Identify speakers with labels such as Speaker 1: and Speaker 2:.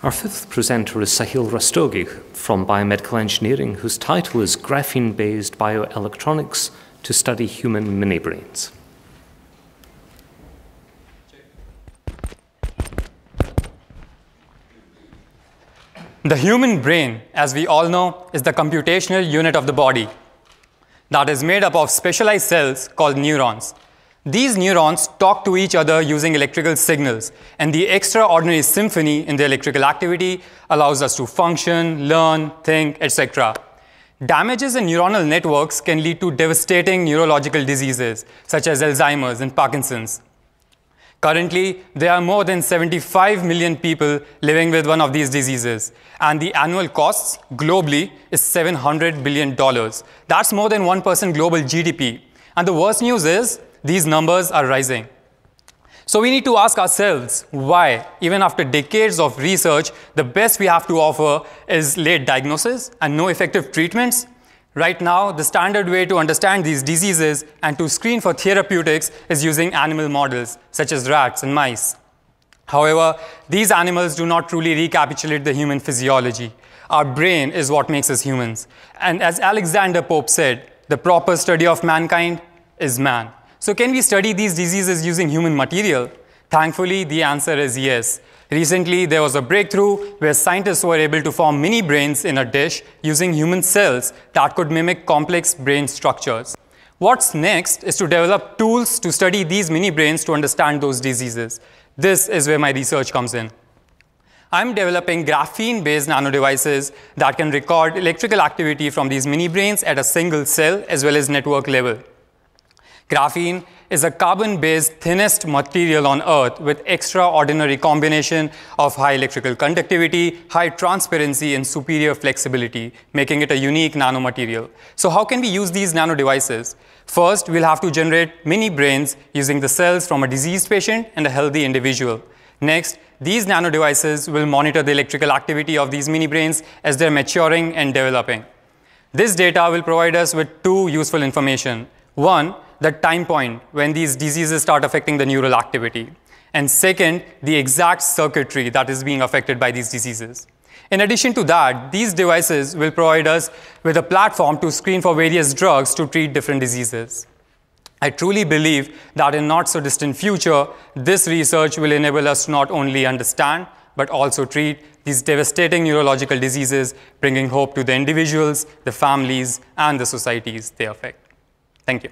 Speaker 1: Our fifth presenter is Sahil Rastogi from Biomedical Engineering, whose title is Graphene Based Bioelectronics to Study Human Mini Brains.
Speaker 2: The human brain, as we all know, is the computational unit of the body that is made up of specialized cells called neurons. These neurons talk to each other using electrical signals, and the extraordinary symphony in the electrical activity allows us to function, learn, think, etc. Damages in neuronal networks can lead to devastating neurological diseases, such as Alzheimer's and Parkinson's. Currently, there are more than 75 million people living with one of these diseases, and the annual costs globally is $700 billion. That's more than 1% global GDP. And the worst news is these numbers are rising. So we need to ask ourselves why, even after decades of research, the best we have to offer is late diagnosis and no effective treatments Right now, the standard way to understand these diseases and to screen for therapeutics is using animal models, such as rats and mice. However, these animals do not truly recapitulate the human physiology. Our brain is what makes us humans. And as Alexander Pope said, the proper study of mankind is man. So can we study these diseases using human material? Thankfully, the answer is yes. Recently, there was a breakthrough where scientists were able to form mini brains in a dish using human cells that could mimic complex brain structures. What's next is to develop tools to study these mini brains to understand those diseases. This is where my research comes in. I'm developing graphene-based nanodevices that can record electrical activity from these mini brains at a single cell as well as network level. Graphene is a carbon-based thinnest material on Earth with extraordinary combination of high electrical conductivity, high transparency, and superior flexibility, making it a unique nanomaterial. So how can we use these nano devices? First, we'll have to generate mini brains using the cells from a diseased patient and a healthy individual. Next, these nano devices will monitor the electrical activity of these mini brains as they're maturing and developing. This data will provide us with two useful information. One, the time point when these diseases start affecting the neural activity. And second, the exact circuitry that is being affected by these diseases. In addition to that, these devices will provide us with a platform to screen for various drugs to treat different diseases. I truly believe that in not so distant future, this research will enable us to not only understand, but also treat these devastating neurological diseases, bringing hope to the individuals, the families, and the societies they affect. Thank you.